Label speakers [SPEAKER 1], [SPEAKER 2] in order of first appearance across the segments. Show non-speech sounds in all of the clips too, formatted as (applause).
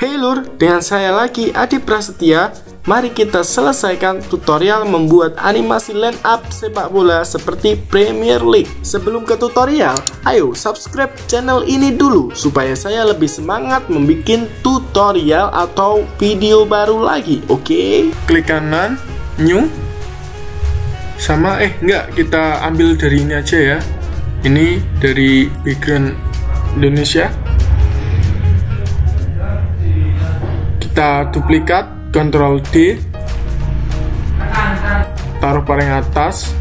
[SPEAKER 1] Hey lur, dengan saya lagi Adi Prasetya. Mari kita selesaikan tutorial membuat animasi line up sepak bola seperti Premier League. Sebelum ke tutorial, ayo subscribe channel ini dulu supaya saya lebih semangat membuat tutorial atau video baru lagi, oke? Okay? Klik kanan, new. Sama eh enggak, kita ambil dari ini aja ya. Ini dari background Indonesia kita duplikat Ctrl D. Taruh paling atas.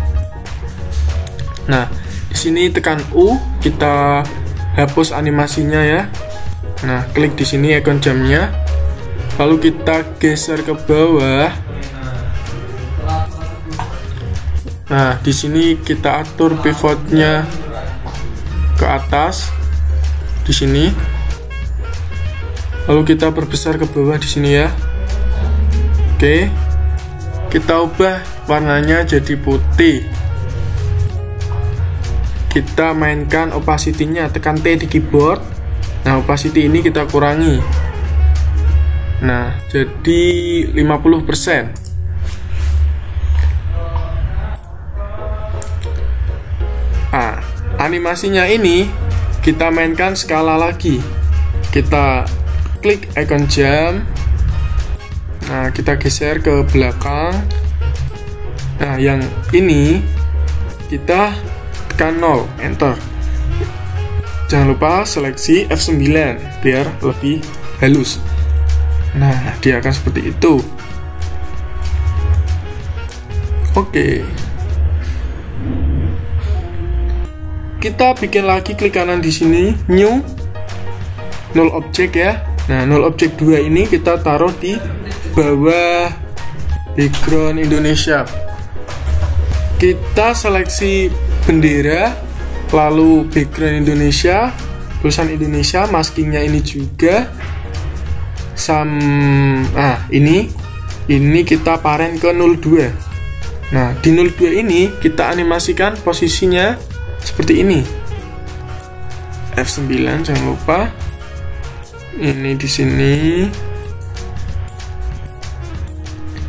[SPEAKER 1] Nah di sini tekan U kita hapus animasinya ya. Nah klik di sini ikon jamnya. Lalu kita geser ke bawah. Nah di sini kita atur pivotnya ke atas. Di sini lalu kita perbesar ke bawah di sini ya. Oke. Kita ubah warnanya jadi putih. Kita mainkan opacity-nya. Tekan T di keyboard. Nah opacity ini kita kurangi. Nah jadi 50% nah animasinya ini kita mainkan skala lagi. Kita klik icon jam. Nah kita geser ke belakang. Nah yang ini kita tekan 0 enter. Jangan lupa seleksi F9 biar lebih halus. Nah dia akan seperti itu. Oke. Kita bikin lagi klik kanan di sini new. Null object ya Nah, null object 2 ini kita taruh di bawah background Indonesia. Kita seleksi bendera, lalu background Indonesia, tulisan Indonesia, maskingnya ini juga. Sam, ah ini, ini kita parent ke 02. Nah, di 02 ini kita animasikan posisinya seperti ini. F9 jangan lupa ini di sini.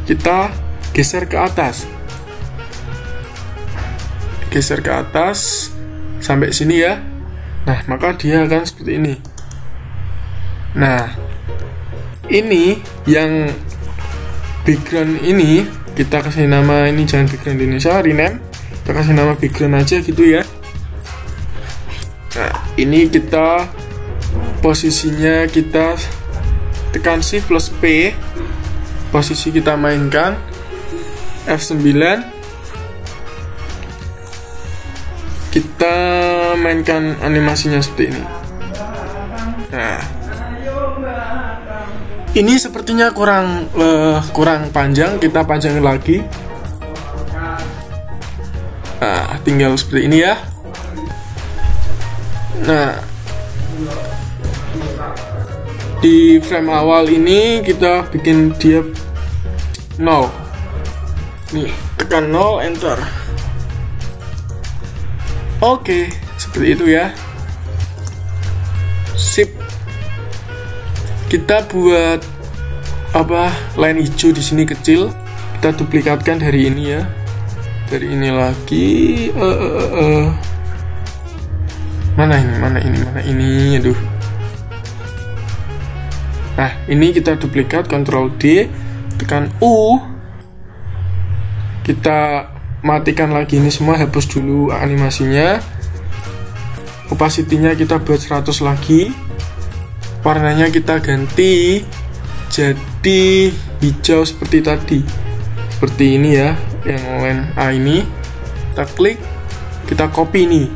[SPEAKER 1] Kita geser ke atas. Geser ke atas sampai sini ya. Nah maka dia akan seperti ini. Nah ini yang background ini kita kasih nama ini jangan background Indonesia rename kita kasih nama background aja gitu ya. Nah ini kita posisinya kita tekan shift plus P. Posisi kita mainkan. F9 kita mainkan animasinya seperti ini. Nah. Ini sepertinya kurang uh, kurang panjang. Kita panjangin lagi. Nah tinggal seperti ini ya. Nah di frame awal ini kita bikin dia 0 nih tekan 0 enter. Oke seperti itu ya. Sip. Kita buat apa line hijau di sini kecil. Kita duplikatkan dari ini ya. Dari ini lagi. Uh, uh, uh. mana ini? Mana ini? Mana ini? Aduh Nah, ini kita duplikat Ctrl D, tekan U. Kita matikan lagi ini semua, hapus dulu animasinya. Opacity-nya kita buat 100 lagi. Warnanya kita ganti jadi hijau seperti tadi. Seperti ini ya, yang line A ini. Kita klik, kita copy nih.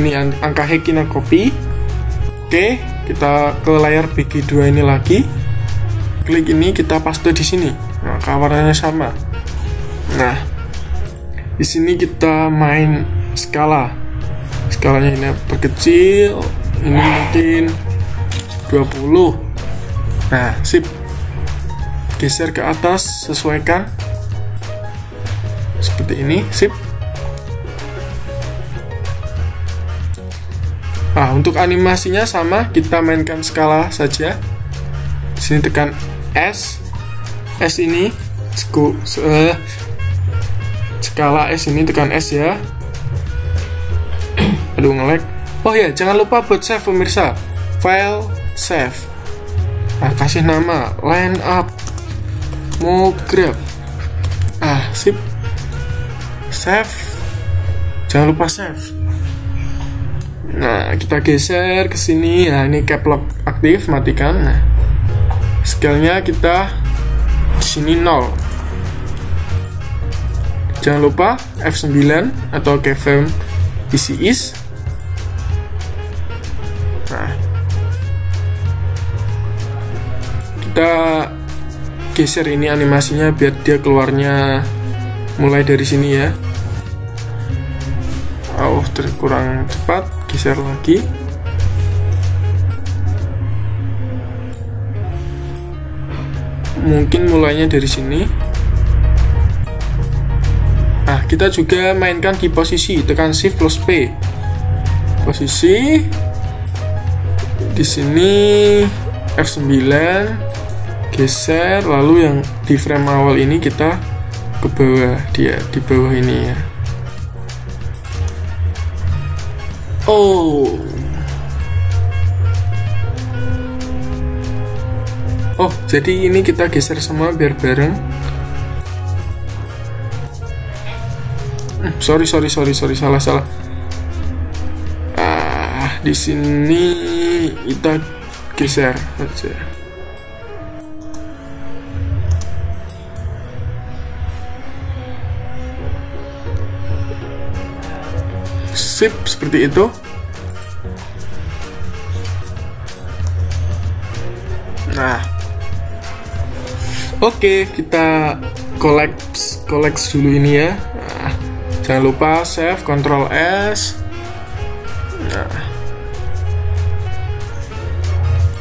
[SPEAKER 1] Ini angka hack kita copy. Oke, kita ke layar BG2 ini lagi. Klik ini kita paste di sini. Nah warnanya sama. Nah di sini kita main skala. Skalanya ini perkecil ini mungkin 20 nah sip. Geser ke atas sesuaikan. Seperti ini sip Nah, untuk animasinya sama, kita mainkan skala saja. sini tekan S. S ini sku, uh, skala S ini tekan S ya. (clears throat) Aduh ngelek oh ya jangan lupa buat save pemirsa. File save. Nah, kasih nama. Line up. Mau grab. Ah sip. Save. Jangan lupa save nah kita geser ke sini. Nah ini cap lock aktif matikan. Nah scale-nya kita di sini 0 jangan lupa F9 atau keyframe isi is. Nah kita geser ini animasinya biar dia keluarnya mulai dari sini ya. Oh terkurang cepat geser lagi. Mungkin mulainya dari sini. Nah kita juga mainkan di posisi tekan shift plus P. Posisi. Di sini F9 geser lalu yang di frame awal ini kita ke bawah dia di bawah ini ya Oh. Oh, jadi ini kita geser semua biar bareng. Hmm, sorry, sorry, sorry, sorry, salah, salah. Ah, di sini kita geser saja. Sip seperti itu. Nah. Oke okay, kita collect collect dulu ini ya. Nah, jangan lupa save Ctrl S. Nah.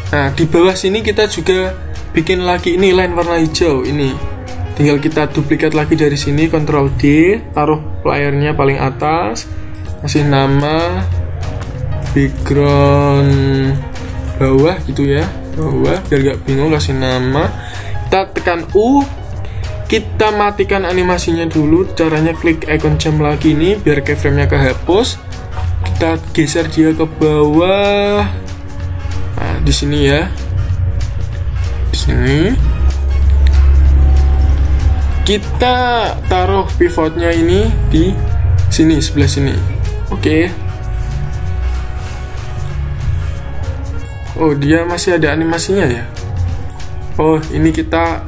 [SPEAKER 1] Nah di bawah sini kita juga bikin lagi ini line warna hijau ini. Tinggal kita duplikat lagi dari sini Ctrl D taruh playernya paling atas kasih nama background bawah gitu ya bawah biar gak bingung kasih nama. Kita tekan U kita matikan animasinya dulu caranya klik icon jam lagi ini biar keyframe nya kehapus. Kita geser dia ke bawah. Nah di sini ya. Di sini. Kita taruh pivotnya ini di sini sebelah sini Oke. Okay. Oh, dia masih ada animasinya ya? Oh, ini kita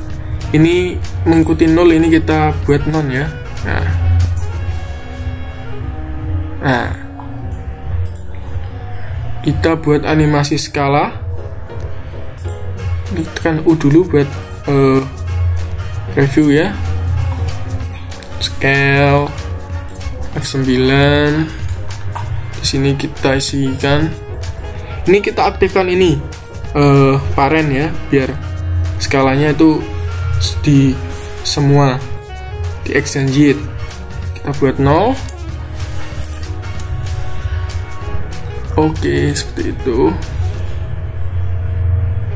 [SPEAKER 1] ini mengikuti nol ini kita buat non ya. Nah. Nah. Kita buat animasi skala. Ini tekan U dulu buat uh, review ya. Scale F9 di sini kita isikan. Ini kita aktifkan ini uh, paren ya biar skalanya itu di semua di extended kita buat 0 oke seperti itu.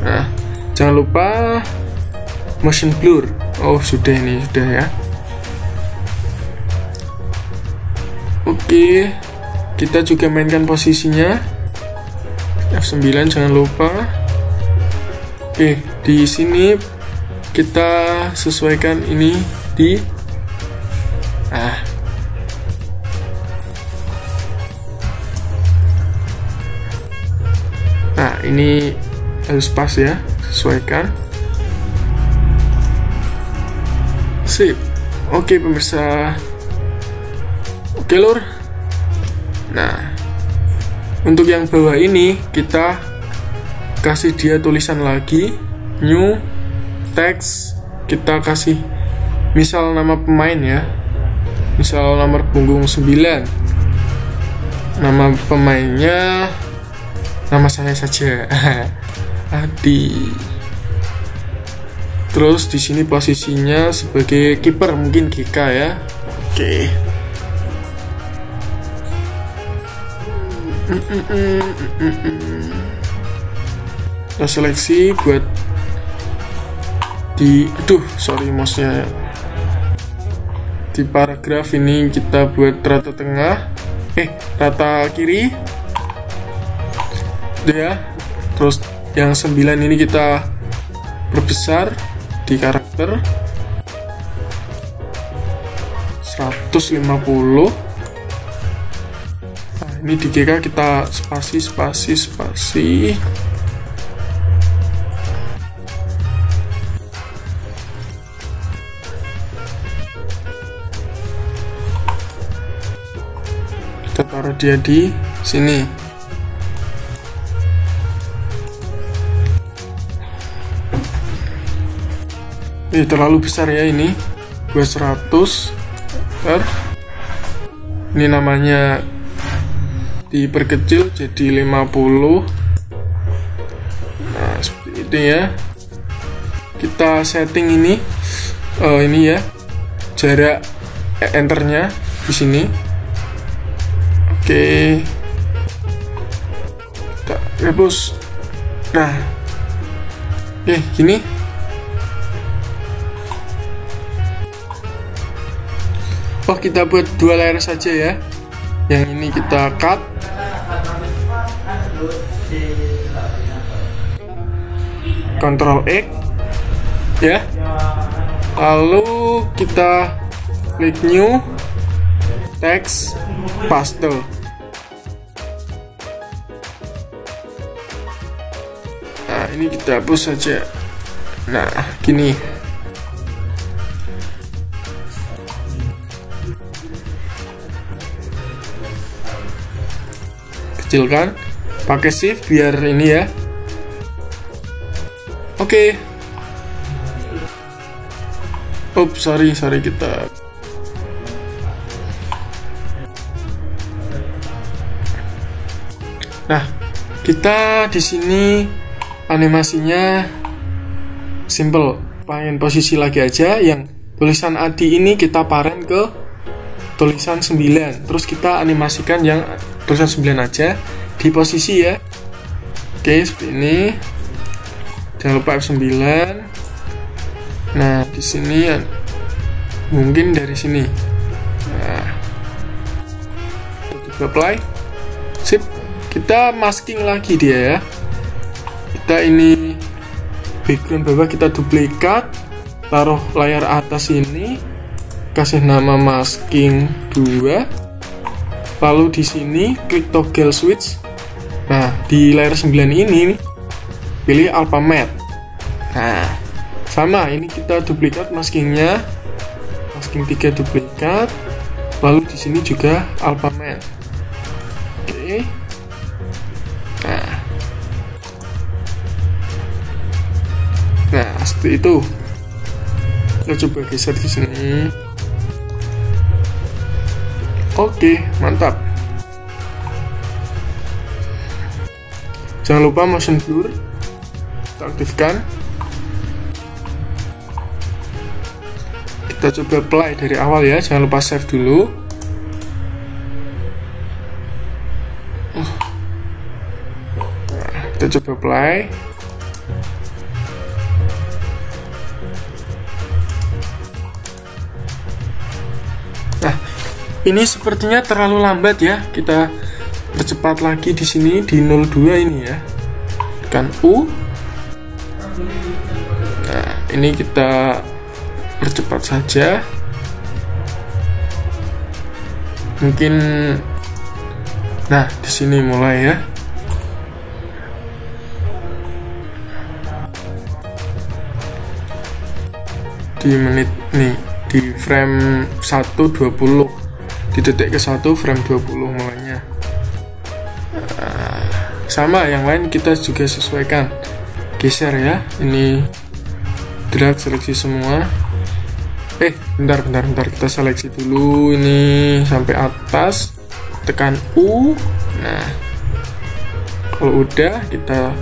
[SPEAKER 1] Nah jangan lupa motion blur. Oh sudah ini sudah ya. Oke kita juga mainkan posisinya. F9 jangan lupa. Oke di sini kita sesuaikan ini di ah. Nah ini harus pas ya sesuaikan. Sip. Oke pemirsa. Oke lur Nah, untuk yang bawah ini kita kasih dia tulisan lagi new text kita kasih misal nama pemain ya. Misal nomor punggung 9 nama pemainnya nama saya saja. (laughs) Adi. Terus di sini posisinya sebagai kiper mungkin GK ya. Oke. Kita seleksi buat di aduh sorry mouse-nya di paragraf ini kita buat rata tengah eh rata kiri. Ya. Terus yang 9 ini kita perbesar di karakter. 150 nah ini di GK kita spasi spasi spasi. Kita taruh dia di sini. Ini terlalu besar ya ini. Gue 100 ter ini namanya diperkecil jadi 50 nah seperti ini ya kita setting ini uh, ini ya jarak enternya di sini Oke. Kita rebus. Nah. Oke, gini. Oh, kita buat dua layar saja ya. Yang ini kita cut. Ctrl X. Ya. Lalu kita klik new. Text pastel. Nah ini kita hapus saja. Nah gini. Kecilkan. Pakai shift biar ini ya oke okay. Oops, sorry, sorry kita Nah, kita di sini animasinya simple. Pengen posisi lagi aja yang tulisan Adi ini kita paren ke tulisan 9. Terus kita animasikan yang tulisan 9 aja di posisi ya. Oke, seperti ini. Jangan lupa F9. Nah, di sini mungkin dari sini. Nah, tutup apply. Sip. Kita masking lagi dia ya. Kita ini background bawah kita duplikat. Taruh layar atas ini. Kasih nama masking 2 lalu di sini klik toggle switch. Nah di layar 9 ini pilih alpha matte nah sama ini kita duplikat maskingnya masking 3 duplikat lalu di sini juga alpha matte oke. Nah. Nah, seperti itu. Kita coba geser di sini. Oke, mantap. Jangan lupa motion blur kita aktifkan. Kita coba play dari awal ya, jangan lupa save dulu. kita coba play. Nah ini sepertinya terlalu lambat ya. Kita percepat lagi di sini di 02 ini ya. Tekan U. Nah ini kita percepat saja. Mungkin nah di sini mulai ya. Di menit nih di frame 120 di detik ke 1 frame 20 mulainya. Uh, sama yang lain kita juga sesuaikan. Geser ya ini drag seleksi semua. eh bentar bentar bentar. Kita seleksi dulu ini sampai atas. Tekan U. Nah kalau udah kita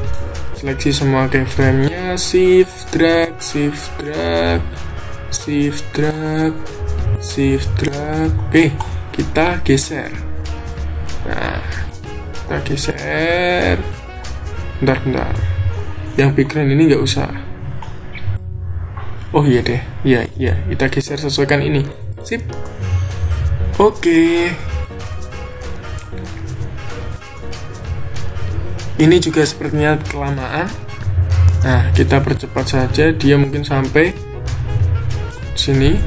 [SPEAKER 1] seleksi semua keyframe-nya. Shift drag shift drag shift drag shift drag. Oke kita geser. Nah kita geser. Bentar bentar. Yang background ini nggak usah oh iya deh. Iya iya. Kita geser sesuaikan ini. Sip. Oke. Ini juga sepertinya kelamaan. Nah kita percepat saja. Dia mungkin sampai sini.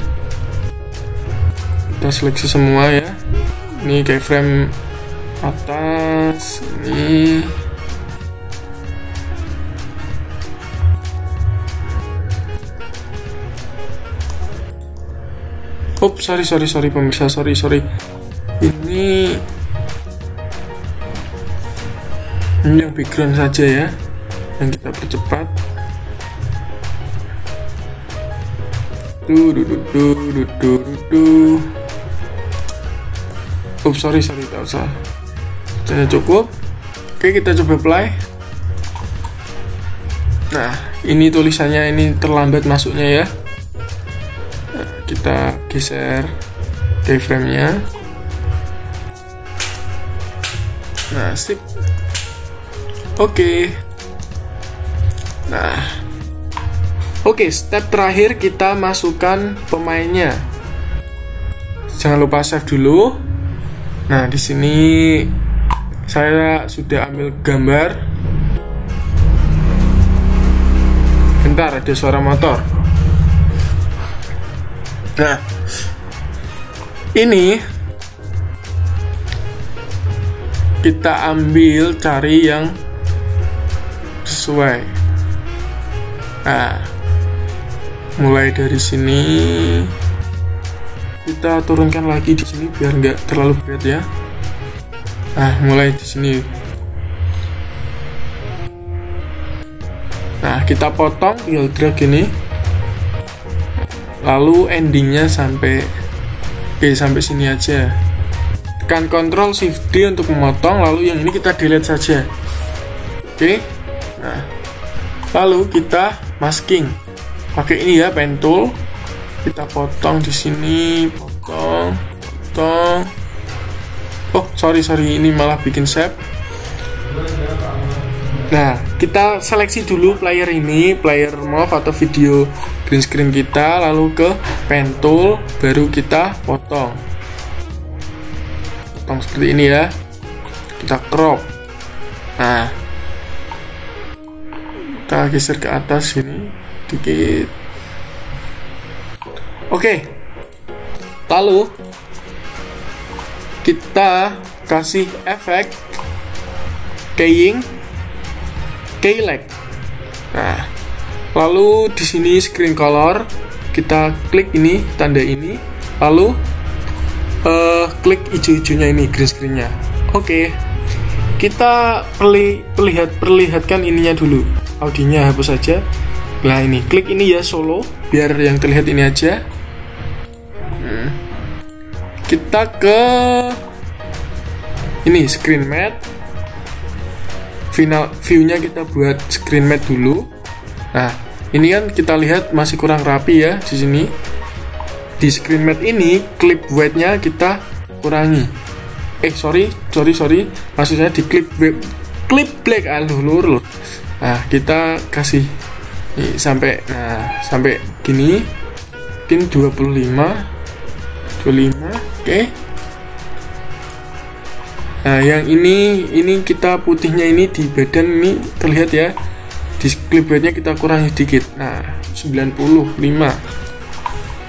[SPEAKER 1] Kita seleksi semua ya. Ini keyframe atas. Ini Oh, sorry, sorry, sorry, pemirsa, sorry, sorry. Ini ini yang background saja ya, yang kita percepat. Duh, duh, duh, duh, duh, duh. Oh, sorry, sorry, tak usah. Saya cukup. Oke, kita coba play. Nah, ini tulisannya ini terlambat masuknya ya kita geser keyframe-nya nah sip. Oke. Okay. nah. Oke okay, step terakhir kita masukkan pemainnya. Jangan lupa save dulu. Nah di sini saya sudah ambil gambar. Bentar ada suara motor Nah, ini kita ambil cari yang sesuai. Nah, mulai dari sini kita turunkan lagi di sini biar nggak terlalu berat ya. Nah, mulai di sini. Nah, kita potong tinggal drag ini lalu endingnya sampai oke sampai sini aja. Tekan Ctrl Shift D untuk memotong lalu yang ini kita delete saja. Oke. Nah. Lalu kita masking. Pakai ini ya pen tool. Kita potong di sini potong potong. Oh sorry sorry ini malah bikin shape Nah, kita seleksi dulu player ini, player MOV atau video green screen kita, lalu ke pen tool, baru kita potong. Potong seperti ini ya. Kita crop. Nah, kita geser ke atas sini dikit. Oke. Lalu kita kasih efek keying Keylag. Nah, lalu di sini screen color kita klik ini tanda ini, lalu uh, klik hijau-hijaunya ini green screennya. Oke, okay. kita perli perlihat perlihatkan ininya dulu. Audionya hapus saja. Nah ini klik ini ya solo biar yang terlihat ini aja. Hmm. Kita ke ini screen mat final view-nya kita buat screen mat dulu. Nah, ini kan kita lihat masih kurang rapi ya di sini. Di screen mat ini clip white-nya kita kurangi. Eh, sorry, sorry, sorry. Maksud saya di clip clip black aluh lur Nah, kita kasih nih, sampai nah, sampai gini. Mungkin 25 25, oke. Okay Nah, yang ini ini kita putihnya ini di badan ini terlihat ya. Di clipboardnya kita kurangi sedikit. Nah, 95.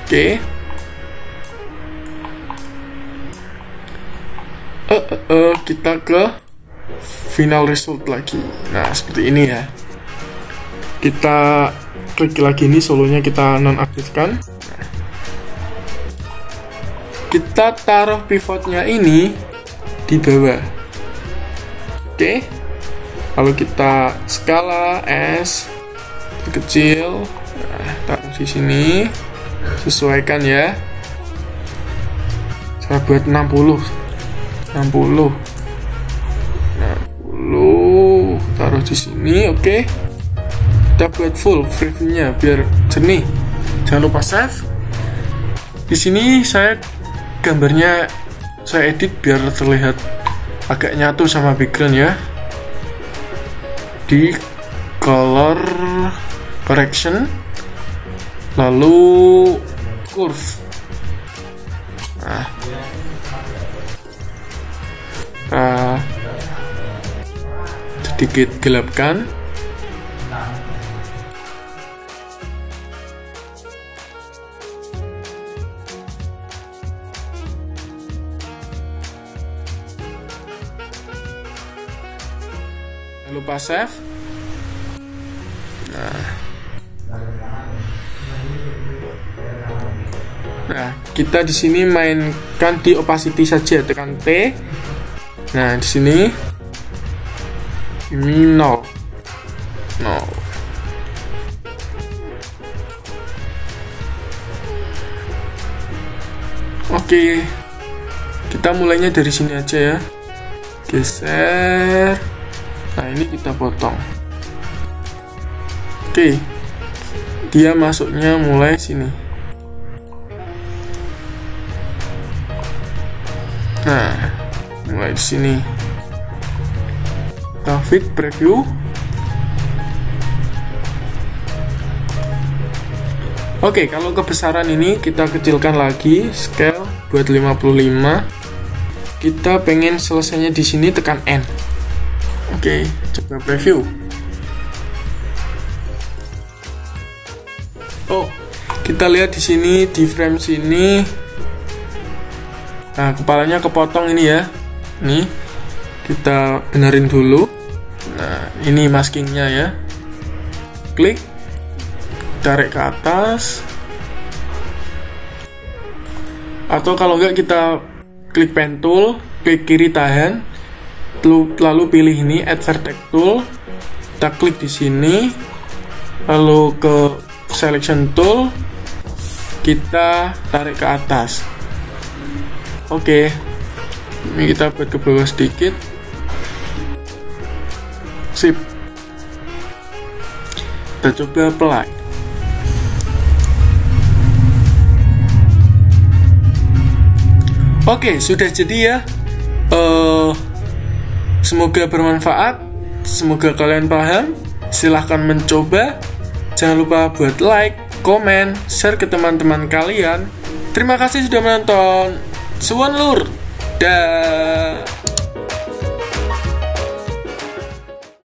[SPEAKER 1] Oke. Uh, uh, uh, kita ke final result lagi. Nah, seperti ini ya. Kita klik lagi ini solonya kita nonaktifkan. Kita taruh pivotnya ini di bawah oke lalu kita skala S kecil nah, taruh di sini sesuaikan ya. Saya buat 60 60 60 taruh di sini oke. Okay. kita buat full previewnya biar jernih. Jangan lupa save. Di sini saya gambarnya saya edit biar terlihat agak nyatu sama background ya di color correction lalu curve. Nah. Uh, sedikit gelapkan save nah. Nah kita di sini mainkan di opacity saja tekan T. Nah di sini. Ini nol. Nol. Oke. Kita mulainya dari sini aja ya. Geser nah ini kita potong. Oke. Dia masuknya mulai sini. Nah mulai di sini. Fit preview. Oke, kalau kebesaran ini kita kecilkan lagi scale buat 55. Kita pengen selesainya di sini tekan N. Oke, coba preview. Oh, kita lihat di sini di frame sini. Nah, kepalanya kepotong ini ya. Nih, kita benerin dulu. Nah, ini maskingnya ya. Klik, tarik ke atas. Atau kalau enggak kita klik pen tool, klik kiri tahan, lalu pilih ini add vertex tool kita klik di sini. Lalu ke selection tool. Kita tarik ke atas. Oke. Ini kita buat ke bawah sedikit. Sip. Kita coba apply. Oke sudah jadi ya. Uh, Semoga bermanfaat, semoga kalian paham. Silahkan mencoba. Jangan lupa buat like, komen, share ke teman-teman kalian. Terima kasih sudah menonton. Suwon lur. Dah.